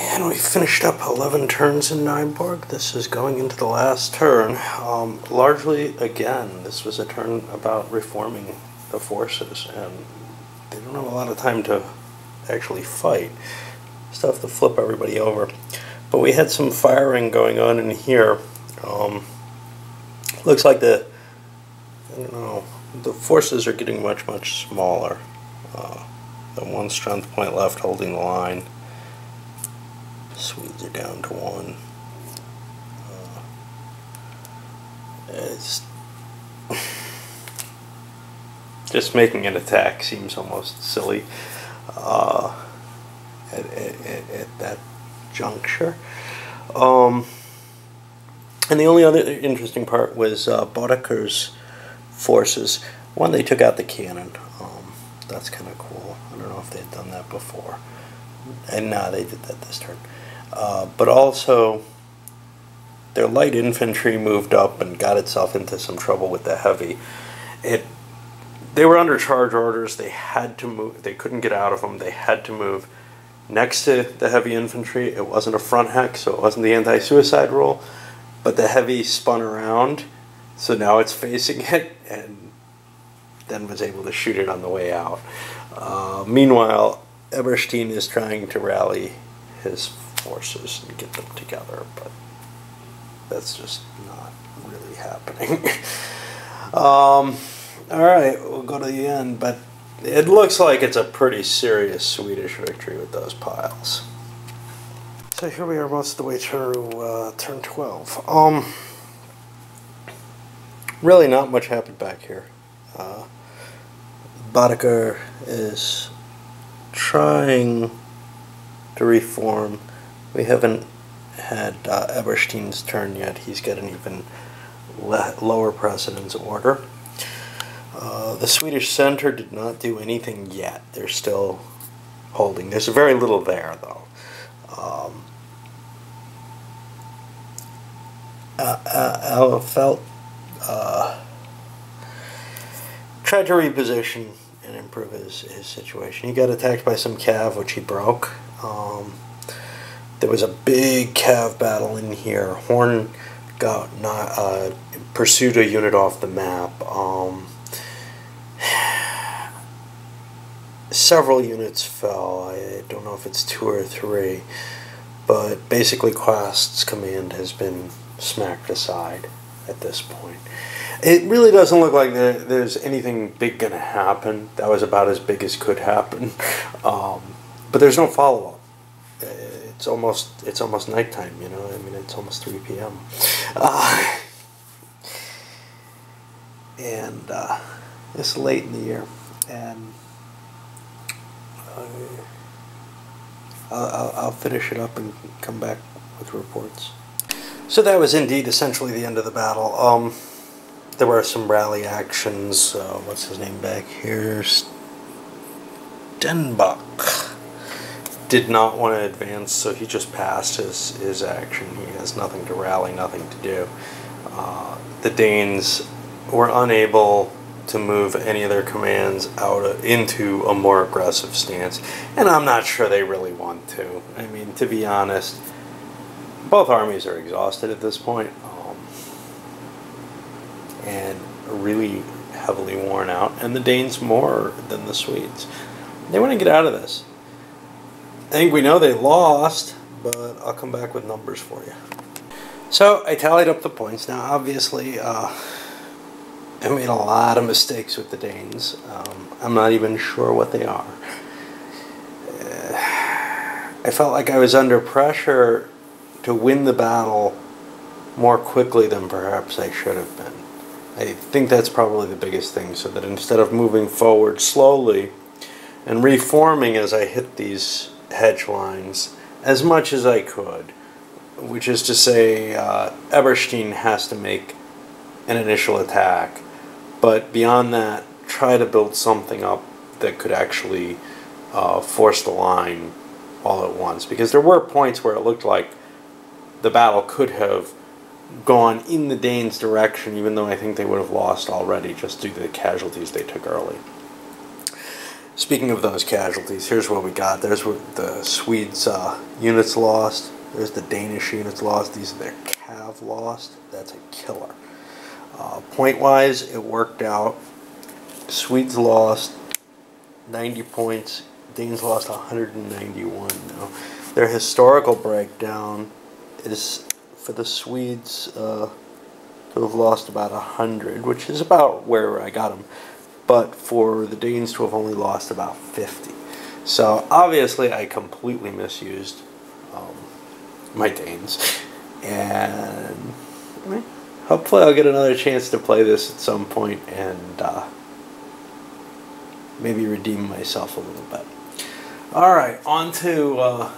And we finished up 11 turns in Nyborg. This is going into the last turn. Um, largely, again, this was a turn about reforming the forces, and they don't have a lot of time to actually fight. Stuff to flip everybody over. But we had some firing going on in here. Um, looks like the, I don't know, the forces are getting much, much smaller. Uh, the one strength point left holding the line. Swedes are down to one. Uh, it's just making an attack seems almost silly uh, at, at, at, that juncture. Um, and the only other interesting part was uh, forces. One, they took out the cannon. Um, that's kind of cool. I don't know if they'd done that before. And nah, they did that this turn. Uh, but also, their light infantry moved up and got itself into some trouble with the heavy. It, they were under charge orders. They had to move. They couldn't get out of them. They had to move next to the heavy infantry. It wasn't a front hex, so it wasn't the anti-suicide rule. But the heavy spun around, so now it's facing it, and then was able to shoot it on the way out. Uh, meanwhile, Eberstein is trying to rally his forces and get them together, but that's just not really happening. um, all right, we'll go to the end, but it looks like it's a pretty serious Swedish victory with those piles. So here we are most of the way through uh, turn 12. Um, really not much happened back here. Uh, Boudicca is trying to reform we haven't had uh, Eberstein's turn yet. He's got an even lower precedence order. Uh, the Swedish center did not do anything yet. They're still holding. There's very little there, though. Um, uh, uh, felt uh, tried to reposition and improve his, his situation. He got attacked by some cav, which he broke. Um, there was a big cav battle in here. Horn got not uh, pursued a unit off the map. Um, several units fell. I don't know if it's two or three, but basically Quast's command has been smacked aside at this point. It really doesn't look like there's anything big going to happen. That was about as big as could happen. Um, but there's no follow up it's almost it's almost nighttime. You know, I mean, it's almost three p.m. Uh, and uh, it's late in the year, and I'll, I'll finish it up and come back with reports. So that was indeed essentially the end of the battle. Um, there were some rally actions. Uh, what's his name back here? Stenbock did not want to advance, so he just passed his, his action. He has nothing to rally, nothing to do. Uh, the Danes were unable to move any of their commands out of, into a more aggressive stance, and I'm not sure they really want to. I mean, to be honest, both armies are exhausted at this point, um, and really heavily worn out, and the Danes more than the Swedes. They want to get out of this. I think we know they lost, but I'll come back with numbers for you. So I tallied up the points. Now, obviously, uh, I made a lot of mistakes with the Danes. Um, I'm not even sure what they are. Uh, I felt like I was under pressure to win the battle more quickly than perhaps I should have been. I think that's probably the biggest thing, so that instead of moving forward slowly and reforming as I hit these hedge lines as much as I could, which is to say, uh, Eberstein has to make an initial attack, but beyond that, try to build something up that could actually uh, force the line all at once. Because there were points where it looked like the battle could have gone in the Danes' direction, even though I think they would have lost already just due to the casualties they took early. Speaking of those casualties, here's what we got. There's what the Swedes' uh, units lost. There's the Danish units lost. These are their cav lost. That's a killer. Uh, point wise, it worked out. Swedes lost 90 points. Danes lost 191 now. Their historical breakdown is for the Swedes uh, to have lost about 100, which is about where I got them, but for the Danes to have only lost about 50. So obviously, I completely misused um, my Danes, and hopefully, I'll get another chance to play this at some point and uh, maybe redeem myself a little bit. All right, on to uh,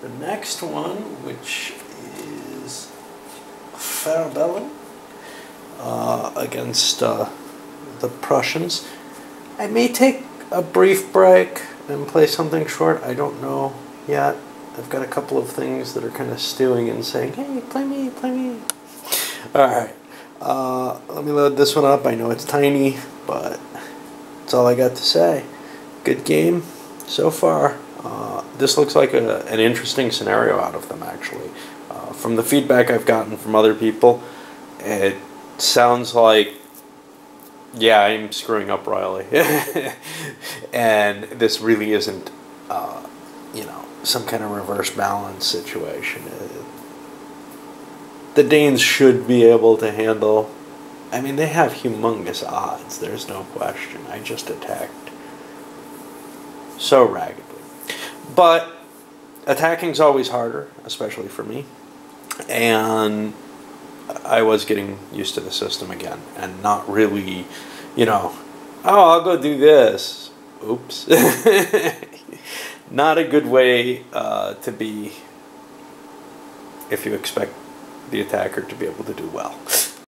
the next one, which is Fehrbellin uh, against uh, the Prussians. I may take a brief break and play something short. I don't know yet. I've got a couple of things that are kind of stewing and saying, hey, play me, play me. All right. Uh, let me load this one up. I know it's tiny, but that's all I got to say. Good game so far. Uh, this looks like a, an interesting scenario out of them, actually. Uh, from the feedback I've gotten from other people, it sounds like, yeah, I'm screwing up Riley. and this really isn't, uh, you know, some kind of reverse balance situation. Uh, the Danes should be able to handle I mean, they have humongous odds. There's no question. I just attacked so raggedly. But attacking's always harder, especially for me. And I was getting used to the system again and not really, you know, oh, I'll go do this. Oops. not a good way uh, to be if you expect the attacker to be able to do well.